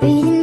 Breathing